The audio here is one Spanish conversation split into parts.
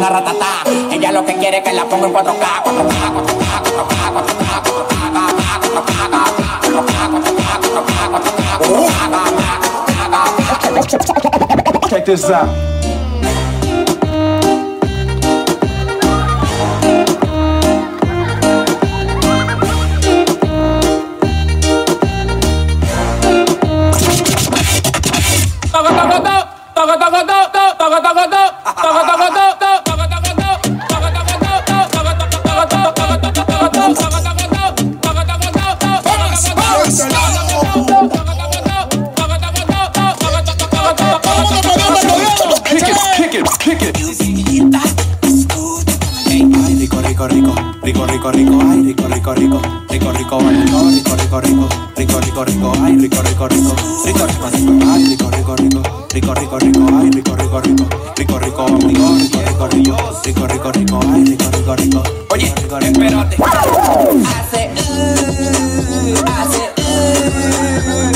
una ratatá. Ella lo que quiere es que la ponga en 4K, 4K, 4K, 4K, 4K, 4K, Check this out. Go, go, go, go, go, go, go, go, go, go, go, Rico, rico, rico, ay, rico, rico, rico. Rico, rico, rico, rico, rico, rico. Rico, rico, rico, ay, rico, rico, rico. Rico, rico, rico, ay, rico, rico, rico. Rico, rico, rico, ay, rico, rico, rico. Rico, rico, rico, rico, rico, rico. Rico, rico, rico, ay, rico, rico, rico. Oye, espérate. Hace, hace,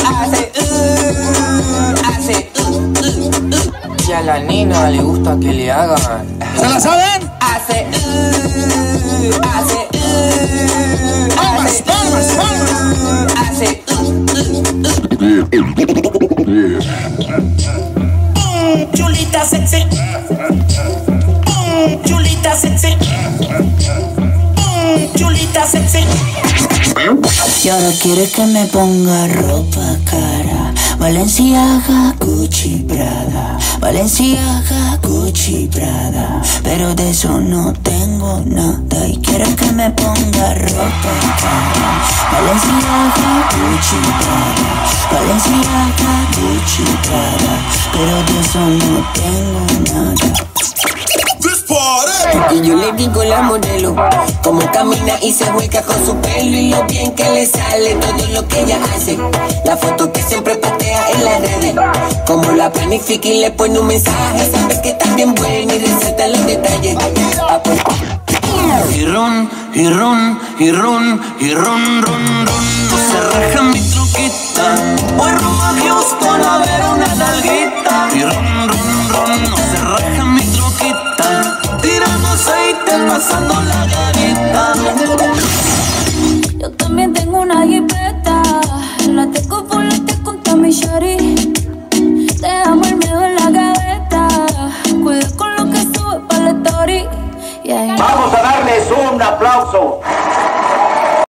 hace, hace. Y a la nina le gusta que le hagan. ¿Se la saben? Hace. Quieres que me ponga ropa cara. Valenciaga, Gucci, Prada. Valenciaga, Gucci, Pero de eso no tengo nada Y quiero que me ponga ropa cara. Valenciaga, Gucci, Prada Valenciaga, Gucci, Prada Pero de eso no tengo nada y yo le digo la modelo, como camina y se vuelca con su pelo y lo bien que le sale todo lo que ella hace. La foto que siempre patea en las redes, como la planifica y le pone un mensaje. Sabes que está bien buena y resalta los detalles. Y run, y run, y run, y run, run, run. No se raja mi truquita. aceite pasando la garita. Yo también tengo una jipeta, la tengo volante con Tommy Shari. Te amo el miedo en la gaveta, cuida con lo que sube para la story. Yeah. Vamos a darles un aplauso.